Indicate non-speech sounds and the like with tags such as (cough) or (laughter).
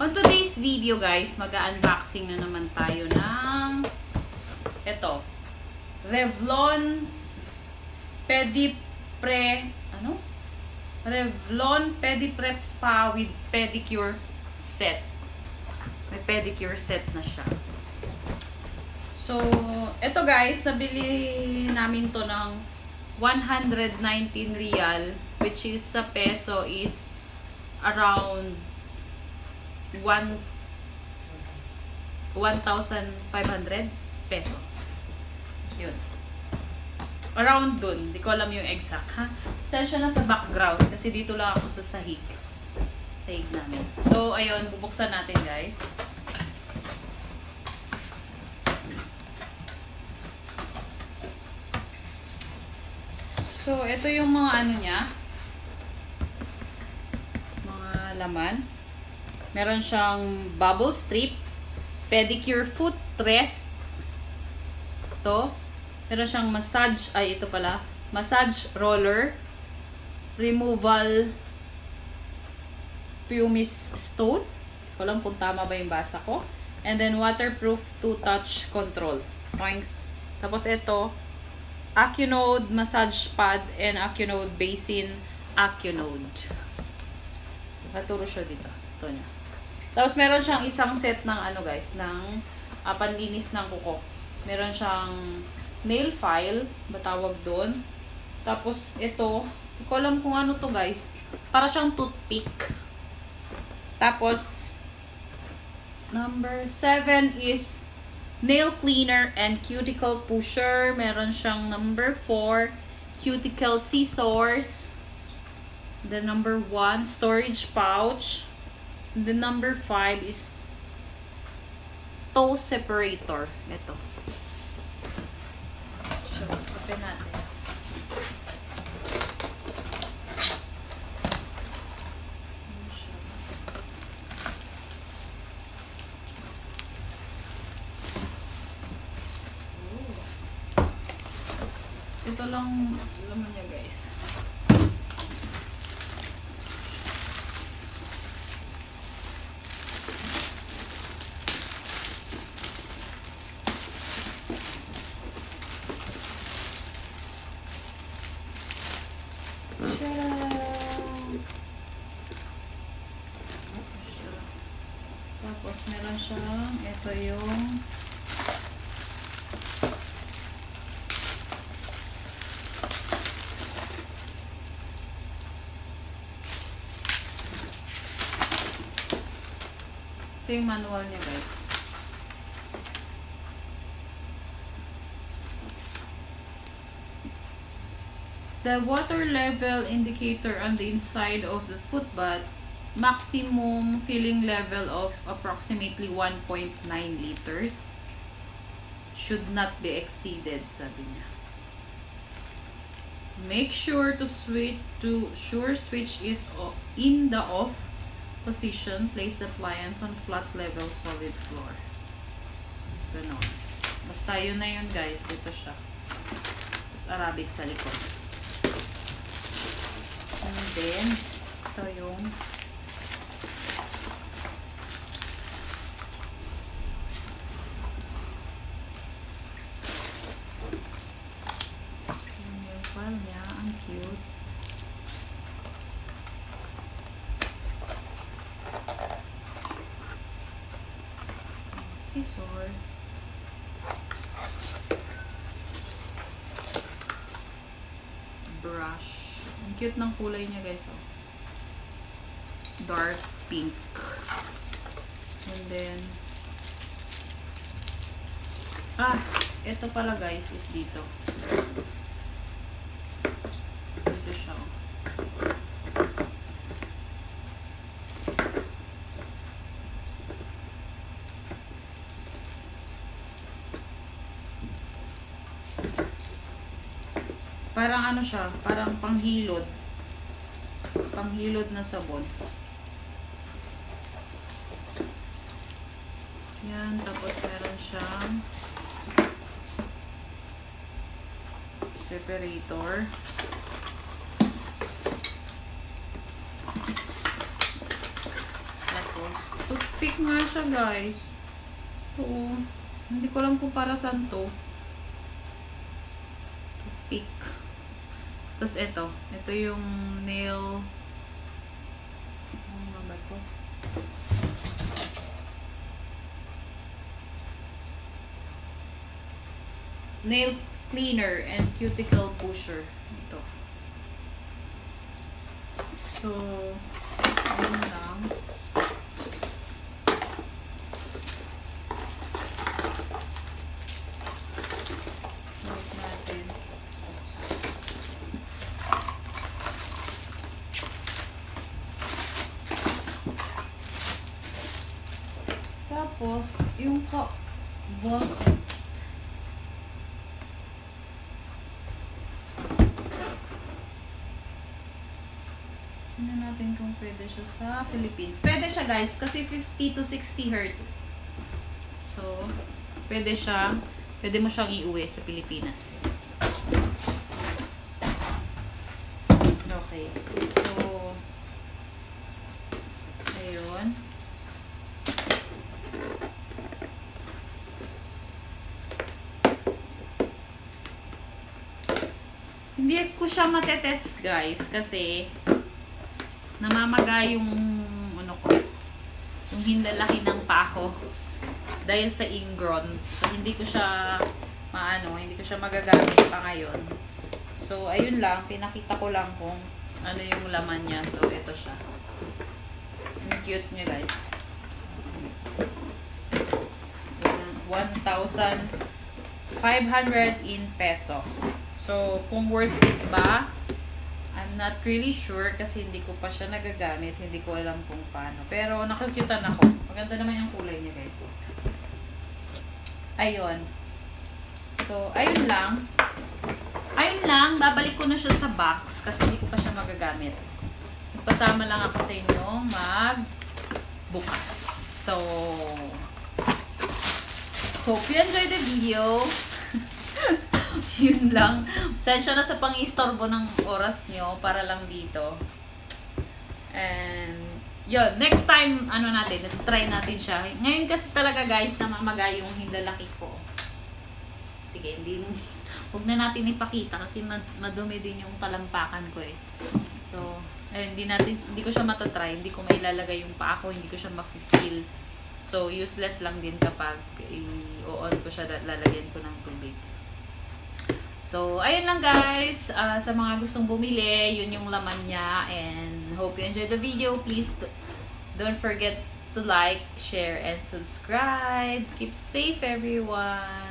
On today's video guys, mag-unboxing na naman tayo ng ito. Revlon Pedipre ano? Revlon Pediprep Spa with pedicure set. May pedicure set na siya. So, ito guys, nabili namin to ng 119 real which is sa peso is around 1 1,500 peso. Yun. Around dun. Di ko alam yung exact, ha? Saan siya na sa background? Kasi dito lang ako sa sahig. Sahig namin. So, ayun. Bubuksan natin, guys. So, ito yung mga ano niya. Mga laman. Meron siyang bubble strip, pedicure foot rest. Ito. Meron siyang massage, ay ito pala, massage roller, removal pumice stone. Ko alam kung tama ba yung basa ko. And then waterproof two-touch control. Thanks. Tapos ito, Acunode massage pad and Acunode basin Acunode. Nakaturo siya dito. Ito niya. Tapos meron siyang isang set ng ano guys, ng uh, panlinis ng kuko. Meron siyang nail file, batawag doon. Tapos ito, hindi ko alam kung ano to guys. Para siyang toothpick. Tapos, number 7 is nail cleaner and cuticle pusher. Meron siyang number 4, cuticle scissors. The number 1, storage pouch. The number 5 is toe separator. Ito. So, open natin. Ito lang laman niya guys. Tcharam! Ito siya. Meron siyang, ito yung Ito yung manual niya guys. The water level indicator on the inside of the footbath maximum filling level of approximately 1.9 liters should not be exceeded, sabi niya. Make sure to switch to sure switch is in the off position. Place the appliance on flat level solid floor. Ganon. Basta yun na yun guys. Ito siya. Tapos Arabic sa likod. And then, ito yung Scissor. Brush. Ang cute ng kulay niya guys. Oh. Dark pink. And then, ah, ito pala guys is dito. Dito siya. oh. Parang ano siya, parang panghilod. Panghilod na sabon. Yan, tapos meron siyang separator. Tapos. Toothpick nga siya, guys. Ito, oh. Hindi ko alam kung para saan to. Toothpick. Tapos ito. Ito yung nail... Ano ba ito? Nail cleaner and cuticle pusher. Ito. So, yun lang. Wait natin. Tapos, yung ka... Vault Tingnan natin kung pwede siya sa Philippines. Pwede siya guys, kasi 50 to 60 hertz. So, pwede siya, pwede mo siyang iuwi sa Pilipinas. Okay. So, ayun. Hindi ko siya matetest guys kasi namamaga yung ano ko yung hinlalaki ng pako dahil sa ingron so hindi ko siya maano hindi ko siya magagamit pa ngayon. So ayun lang pinakita ko lang kung ano yung laman niya. So ito siya. Yung cute niya guys. 1,500 in peso so kung worth it ba I'm not really sure kasi hindi ko pa siya nagagamit. Hindi ko alam kung paano. Pero nakukyutan ako. Maganda naman yung kulay niya guys. Ayun. So, ayun lang. Ayun lang. Babalik ko na siya sa box kasi hindi ko pa siya magagamit. Nagpasama lang ako sa inyo mag bukas. So, hope you enjoy the video. (laughs) yun lang. Sensya na sa pang-istorbo ng oras nyo para lang dito. And, yun. Next time, ano natin, try natin siya. Ngayon kasi talaga guys, namamaga yung hinlalaki ko. Sige, hindi, (laughs) huwag na natin ipakita kasi mad- madumi din yung talampakan ko eh. So, ayun, hindi natin, hindi ko siya matatry. Hindi ko mailalagay yung paa ko, hindi ko siya ma-feel. So, useless lang din kapag i-on ko siya, lalagyan ko ng tubig. So, ayun lang guys. Uh, sa mga gustong bumili, yun yung laman niya. And hope you enjoyed the video. Please don't forget to like, share, and subscribe. Keep safe everyone.